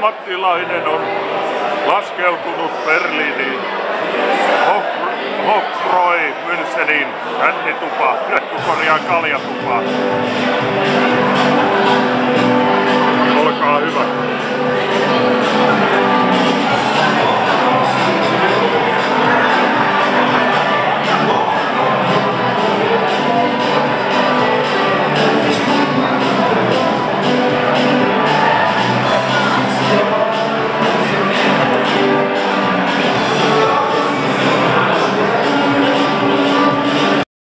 ammattilainen on laskeutunut Berliiniin. Hofroi Münchenin hännitupa, korjaa kaljatupa.